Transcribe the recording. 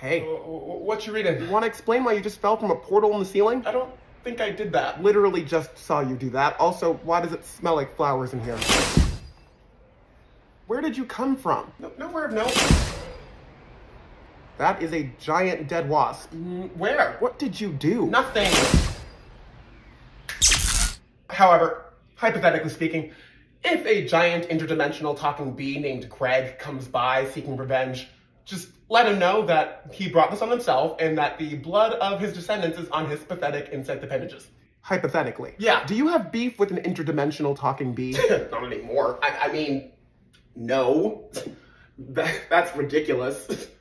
Hey, What you reading? you want to explain why you just fell from a portal in the ceiling? I don't think I did that. Literally just saw you do that. Also, why does it smell like flowers in here? Where did you come from? No, nowhere of note. That is a giant dead wasp. Mm, Where? What did you do? Nothing. However, hypothetically speaking, if a giant interdimensional talking bee named Craig comes by seeking revenge, just let him know that he brought this on himself and that the blood of his descendants is on his pathetic insect appendages. Hypothetically. Yeah. Do you have beef with an interdimensional talking bee? Not anymore. I, I mean, no. That, that's ridiculous.